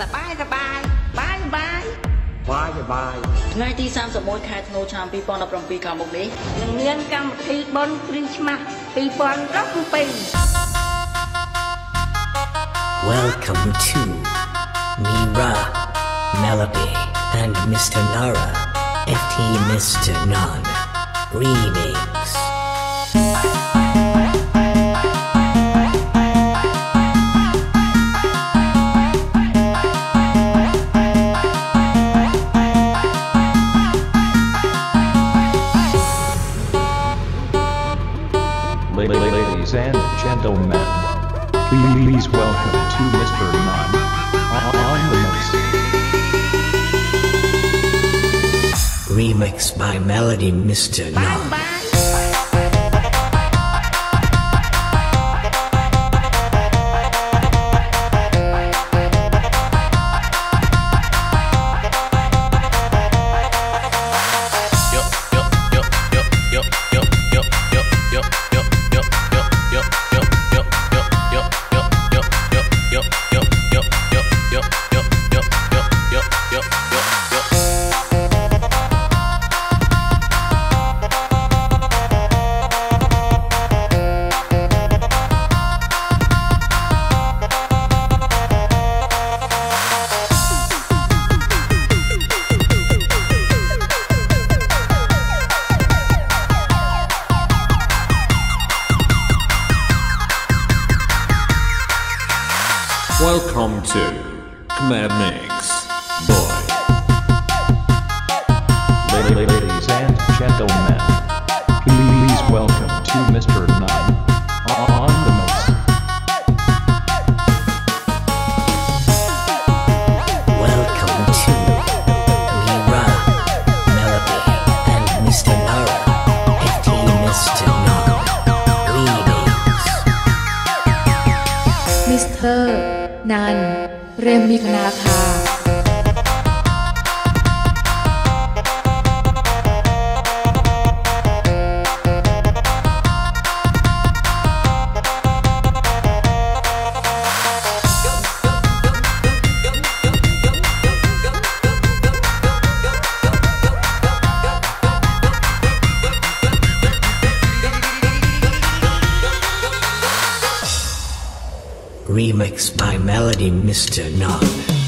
บายสบายบายบายบายบายไงที่สามสมมติขายโนชามปีปอนดับรมปีกาบุกนี้หนึ่งเงี้ยงกำปีบอลคริสต์มาสปีปอนรับปี Welcome to Mira Melody and Mr. Nara FT Mr. Non Remix Ladies and gentlemen, please welcome to Mr. Non on the mix. Remix by Melody, Mr. បា Welcome to Khmer Mix. Boy. Ladies and gentlemen, please welcome to Mr. Non on the mix. Welcome to Mira, Melody, and Mr. Nara, FT Mr. Non Remix. นันเรมมีคณาคา Remix by Melody, Mr. Non